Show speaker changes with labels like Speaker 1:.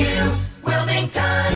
Speaker 1: you.